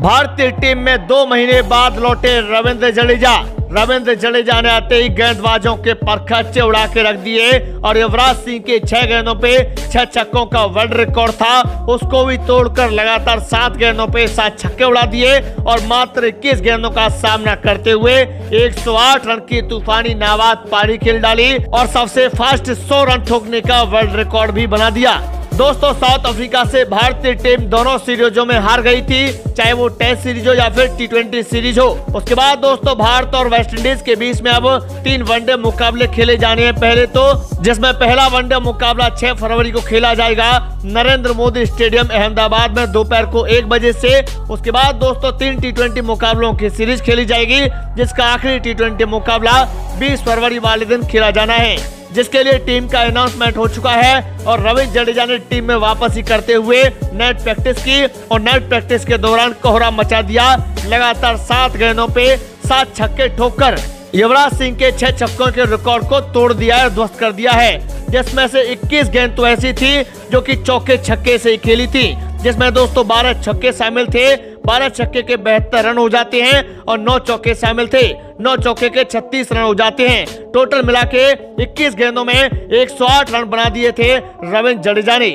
भारतीय टीम में दो महीने बाद लौटे रविंद्र जडेजा। रविंद्र जडेजा ने आते ही गेंदबाजों के परखच्चे उड़ा के रख दिए और युवराज सिंह के छह गेंदों पे छह छक्कों का वर्ल्ड रिकॉर्ड था। उसको भी तोड़कर लगातार सात गेंदों पे सात छक्के उड़ा दिए और मात्र इक्कीस गेंदों का सामना करते हुए 108 रन की तूफानी नाबाद पारी खेल डाली और सबसे फास्ट 100 रन ठोकने का वर्ल्ड रिकॉर्ड भी बना दिया। दोस्तों, साउथ अफ्रीका से भारतीय टीम दोनों सीरीजों में हार गई थी, चाहे वो टेस्ट सीरीज़ हो या फिर टी सीरीज़ हो। उसके बाद दोस्तों, भारत और वेस्ट इंडीज के बीच में अब तीन वनडे मुकाबले खेले जाने हैं पहले तो जिसमें पहला वनडे मुकाबला 6 फरवरी को खेला जाएगा। नरेंद्र मोदी स्टेडियम अहमदाबाद में दोपहर को एक बजे से। उसके बाद दोस्तों, तीन टी मुकाबलों की सीरीज़ खेली जाएगी, जिसका आखिरी टी मुकाबला बीस फरवरी वाले दिन खेला जाना है। जिसके लिए टीम का अनाउंसमेंट हो चुका है और रविंद्र जडेजा ने टीम में वापसी करते हुए नेट प्रैक्टिस की और नेट प्रैक्टिस के दौरान कोहरा मचा दिया। लगातार सात गेंदों पे सात छक्के ठोककर युवराज सिंह के छह छक्कों के रिकॉर्ड को तोड़ दिया है, ध्वस्त कर दिया है। जिसमें से 21 गेंद तो ऐसी थी जो कि चौके छक्के से ही खेली थी। जिसमें दोस्तों 12 छक्के शामिल थे। 12 छक्के के बहत्तर रन हो जाते हैं और नौ चौके शामिल थे। नौ चौके के 36 रन हो जाते हैं। टोटल मिला के 21 गेंदों में 108 रन बना दिए थे रविंद्र जडेजा ने।